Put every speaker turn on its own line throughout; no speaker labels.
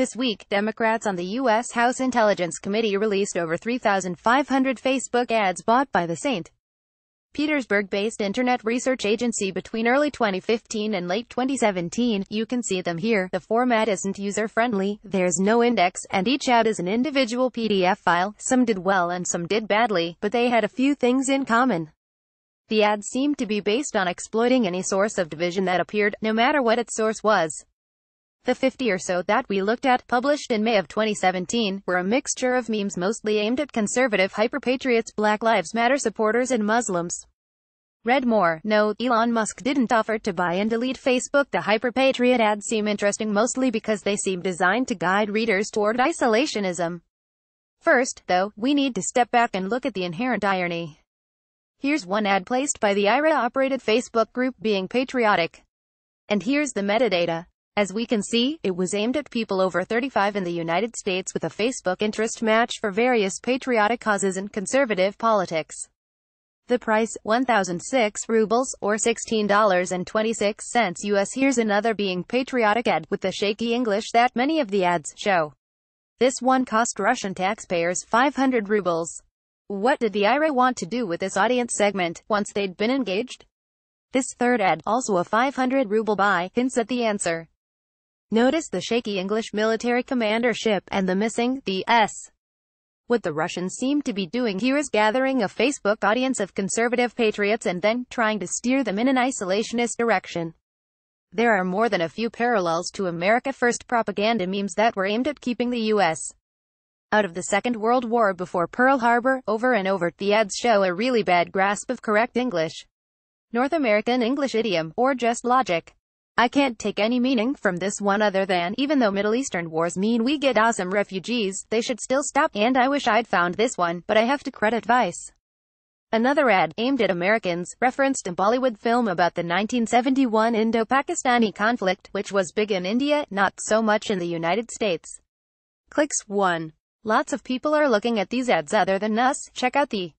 This week, Democrats on the U.S. House Intelligence Committee released over 3,500 Facebook ads bought by the St. Petersburg-based internet research agency between early 2015 and late 2017. You can see them here. The format isn't user-friendly, there's no index, and each ad is an individual PDF file. Some did well and some did badly, but they had a few things in common. The ads seemed to be based on exploiting any source of division that appeared, no matter what its source was. The 50 or so that we looked at, published in May of 2017, were a mixture of memes mostly aimed at conservative hyperpatriots, Black Lives Matter supporters and Muslims. Read more. No, Elon Musk didn't offer to buy and delete Facebook. The hyperpatriot ads seem interesting mostly because they seem designed to guide readers toward isolationism. First, though, we need to step back and look at the inherent irony. Here's one ad placed by the IRA-operated Facebook group being patriotic. And here's the metadata. As we can see, it was aimed at people over 35 in the United States with a Facebook interest match for various patriotic causes and conservative politics. The price, 1,006 rubles, or $16.26 US. Here's another being patriotic ad, with the shaky English that many of the ads show. This one cost Russian taxpayers 500 rubles. What did the IRA want to do with this audience segment, once they'd been engaged? This third ad, also a 500 ruble buy, hints at the answer. Notice the shaky English military commander ship, and the missing, the S. What the Russians seem to be doing here is gathering a Facebook audience of conservative patriots and then trying to steer them in an isolationist direction. There are more than a few parallels to America First propaganda memes that were aimed at keeping the U.S. out of the Second World War before Pearl Harbor, over and over. The ads show a really bad grasp of correct English, North American English idiom, or just logic. I can't take any meaning from this one other than, even though Middle Eastern wars mean we get awesome refugees, they should still stop, and I wish I'd found this one, but I have to credit Vice. Another ad, aimed at Americans, referenced a Bollywood film about the 1971 Indo-Pakistani conflict, which was big in India, not so much in the United States. Clicks 1. Lots of people are looking at these ads other than us, check out the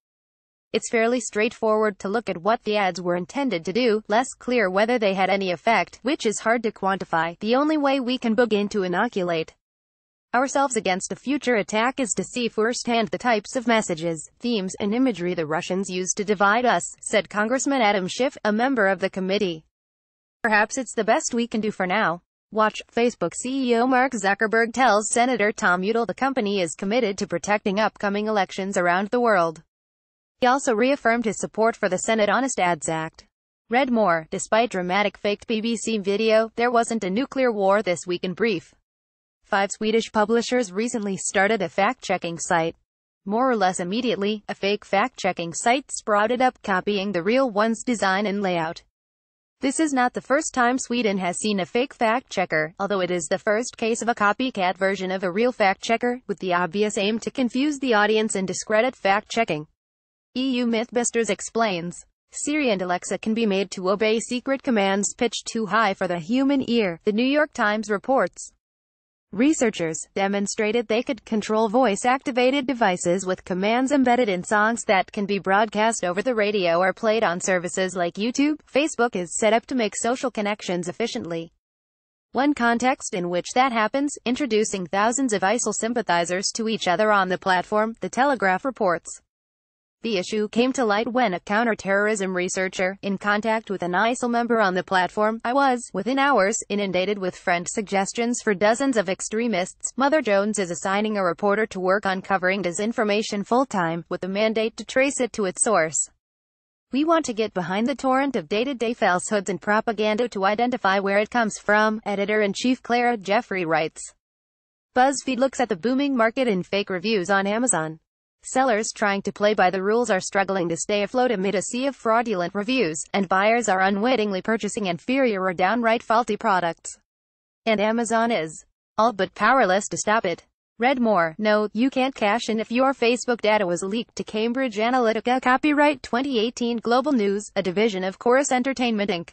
it's fairly straightforward to look at what the ads were intended to do, less clear whether they had any effect, which is hard to quantify. The only way we can begin to inoculate ourselves against a future attack is to see firsthand the types of messages, themes, and imagery the Russians use to divide us, said Congressman Adam Schiff, a member of the committee. Perhaps it's the best we can do for now. Watch, Facebook CEO Mark Zuckerberg tells Senator Tom Udall the company is committed to protecting upcoming elections around the world. He also reaffirmed his support for the Senate Honest Ads Act. Read more, despite dramatic faked BBC video, there wasn't a nuclear war this week in brief. Five Swedish publishers recently started a fact-checking site. More or less immediately, a fake fact-checking site sprouted up copying the real one's design and layout. This is not the first time Sweden has seen a fake fact-checker, although it is the first case of a copycat version of a real fact-checker, with the obvious aim to confuse the audience and discredit fact-checking. EU Mythbusters explains. Siri and Alexa can be made to obey secret commands pitched too high for the human ear, the New York Times reports. Researchers demonstrated they could control voice-activated devices with commands embedded in songs that can be broadcast over the radio or played on services like YouTube. Facebook is set up to make social connections efficiently. One context in which that happens, introducing thousands of ISIL sympathizers to each other on the platform, The Telegraph reports. The issue came to light when a counterterrorism researcher, in contact with an ISIL member on the platform, I was, within hours, inundated with friend suggestions for dozens of extremists. Mother Jones is assigning a reporter to work on covering disinformation full-time, with the mandate to trace it to its source. We want to get behind the torrent of day-to-day -day falsehoods and propaganda to identify where it comes from, Editor-in-Chief Clara Jeffrey writes. BuzzFeed looks at the booming market in fake reviews on Amazon. Sellers trying to play by the rules are struggling to stay afloat amid a sea of fraudulent reviews, and buyers are unwittingly purchasing inferior or downright faulty products. And Amazon is all but powerless to stop it. Read more. No, you can't cash in if your Facebook data was leaked to Cambridge Analytica. Copyright 2018 Global News, a division of Corus Entertainment Inc.